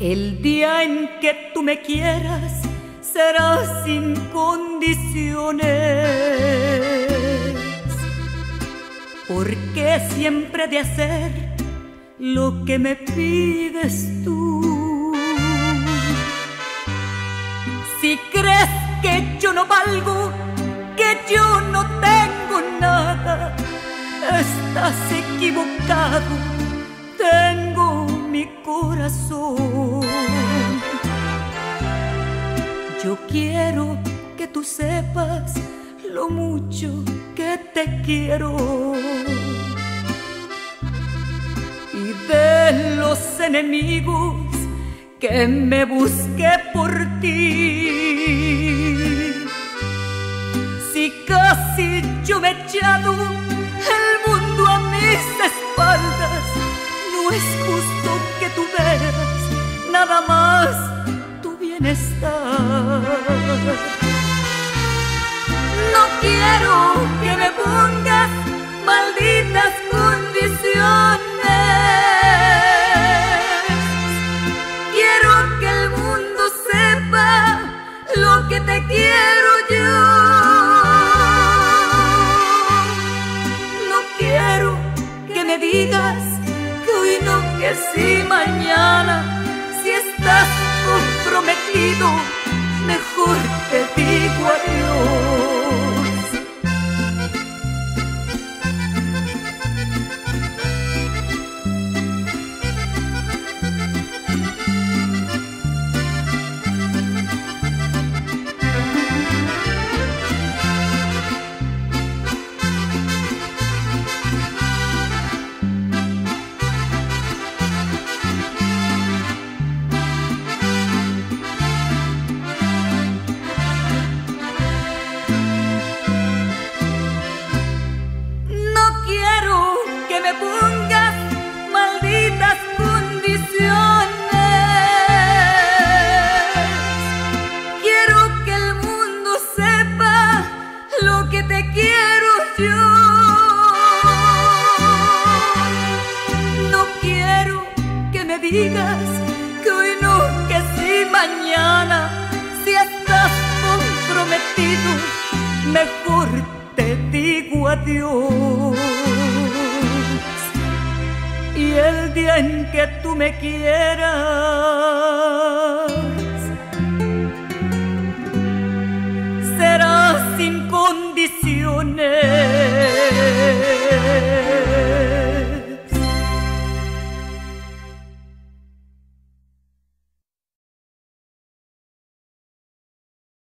El día en que tú me quieras será sin condiciones. Porque siempre de hacer lo que me pides tú. Si crees que yo no valgo, que yo no tengo nada, estás equivocado. Tengo mi corazón. Quiero que tú sepas lo mucho que te quiero. Y de los enemigos que me busqué por ti. Si casi yo me he echado el mundo a mis espaldas, no es justo que tú veas nada más no quiero que me pongas malditas condiciones. Quiero que el mundo sepa lo que te quiero yo. No quiero que me digas que hoy no, que sí mañana, digas que hoy no, que sí mañana, si estás comprometido, mejor te digo adiós. Y el día en que tú me quieras, benedizione